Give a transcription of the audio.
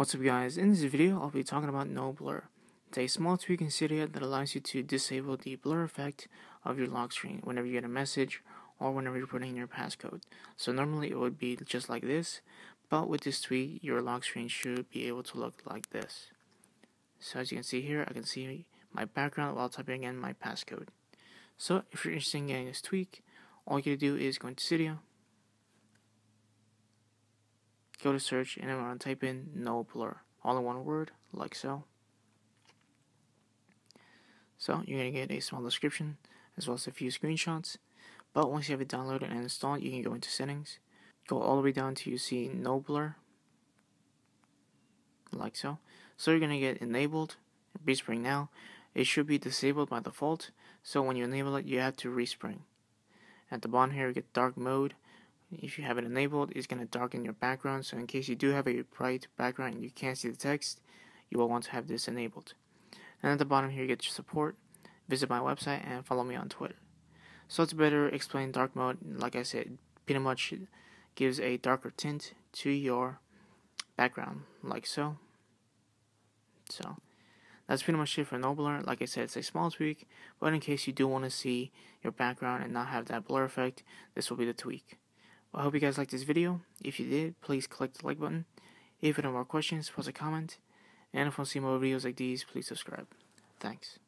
What's up guys, in this video I'll be talking about NoBlur. It's a small tweak in Cydia that allows you to disable the blur effect of your lock screen whenever you get a message or whenever you're putting in your passcode. So normally it would be just like this, but with this tweak your lock screen should be able to look like this. So as you can see here, I can see my background while typing in my passcode. So if you're interested in getting this tweak, all you gotta do is go into Cydia, go to search and I'm going to type in NoBlur. All in one word like so. So you're going to get a small description as well as a few screenshots. But once you have it downloaded and installed you can go into settings. Go all the way down to you see NoBlur like so. So you're going to get enabled respring now. It should be disabled by default. So when you enable it you have to respring. At the bottom here you get dark mode if you have it enabled, it's going to darken your background. So in case you do have a bright background and you can't see the text, you will want to have this enabled. And at the bottom here, you get your support. Visit my website and follow me on Twitter. So to better explain dark mode, like I said, pretty much gives a darker tint to your background, like so. So that's pretty much it for NoBlur. Like I said, it's a small tweak, but in case you do want to see your background and not have that blur effect, this will be the tweak. I hope you guys liked this video. If you did, please click the like button. If you have more questions, post a comment. And if you want to see more videos like these, please subscribe. Thanks.